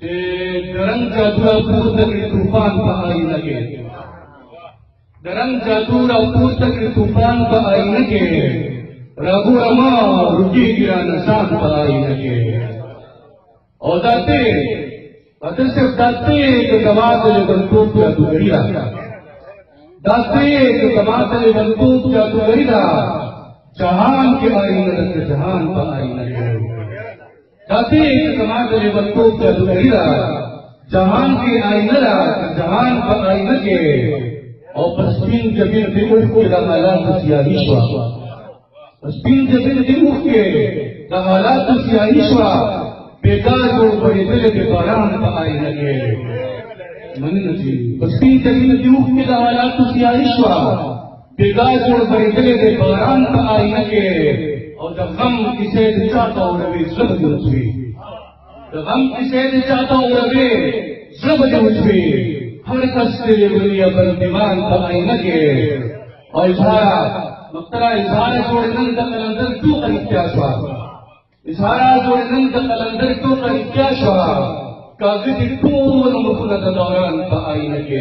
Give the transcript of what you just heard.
چې درنګ جادو پورته کړي طوفان په آینه کې درنګ جادو را پورته طوفان په آینه کې رغو رما رجی ګرا نشان په آینه کې او دته صرف دته جو کمات جو بندوق جادو کړی دا دته جو کمات جو بندوق جادو کړی دا جہان کے آئینہ رکھ جہان کا جاتے ایک کمال جو بندوں کا دکھیرا جہان کے آئینہ رکھ جہان کا آئینہ کے۔ اور پسپین جبین دموح کو دا حالات سیاہی شوا۔ پسپین جبین دموح کے دا حالات سیاہی شوا۔ بیکار جو بڑے دل کے باران کا آئینہ کے۔ من نجی پسپین جبین دموح کے دا حالات سیاہی شوا۔ بیگار جوڑ بڑے دلے دے باران کا آئینہ کے۔ اور غم کسے چاہتا ہوں ربی، زب جو اچھوی جب غم کسے چاہتا ہوں ربی، زب جو اچھوی ہر کس تیرے بلیا پر دیوان کا آئینہ کے اور اظہارا مقترہ اظہارا جوڑ نن کا قلندر تو قریب کیا شوا اظہارا جوڑ نن کا قلندر تو قریب کیا شوا کاغذ ټول مخونه د دوران په آینه کې